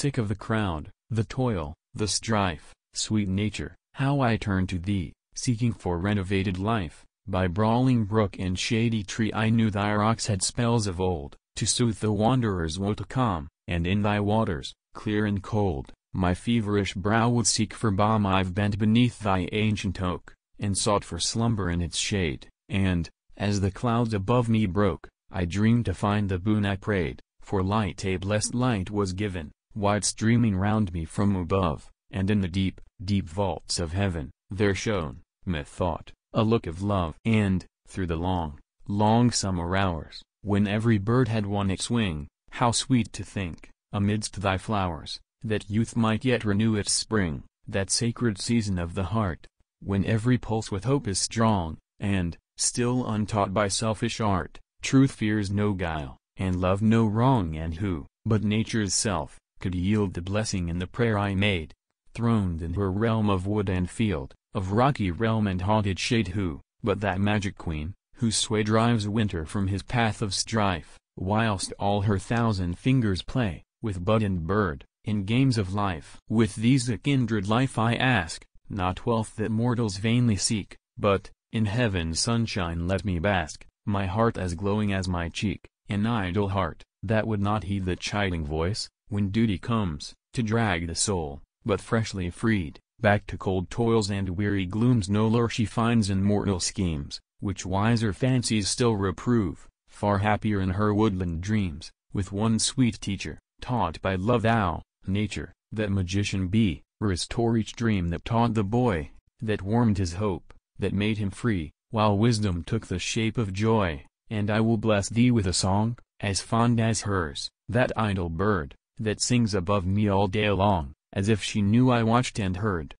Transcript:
Sick of the crowd, the toil, the strife, sweet nature, how I turn to thee, seeking for renovated life. By brawling brook and shady tree I knew thy rocks had spells of old, to soothe the wanderer's woe to calm, and in thy waters, clear and cold, my feverish brow would seek for balm I've bent beneath thy ancient oak, and sought for slumber in its shade, and, as the clouds above me broke, I dreamed to find the boon I prayed, for light a blessed light was given, wide streaming round me from above, and in the deep, deep vaults of heaven, there shone, methought, a look of love. And, through the long, long summer hours, when every bird had won its wing, how sweet to think, amidst thy flowers, that youth might yet renew its spring, that sacred season of the heart, when every pulse with hope is strong, and, still untaught by selfish art, truth fears no guile, and love no wrong and who, but nature's self, could yield the blessing in the prayer I made, throned in her realm of wood and field, of rocky realm and haunted shade who, but that magic queen, whose sway drives winter from his path of strife, whilst all her thousand fingers play, with bud and bird, in games of life. With these a kindred life I ask, not wealth that mortals vainly seek, but, in heaven's sunshine let me bask, my heart as glowing as my cheek, an idle heart, that would not heed the chiding voice, when duty comes, to drag the soul, but freshly freed, back to cold toils and weary glooms. No lure she finds in mortal schemes, which wiser fancies still reprove, far happier in her woodland dreams, with one sweet teacher, taught by love thou, nature, that magician be, restore each dream that taught the boy, that warmed his hope, that made him free, while wisdom took the shape of joy, and I will bless thee with a song, as fond as hers, that idle bird, that sings above me all day long, as if she knew I watched and heard.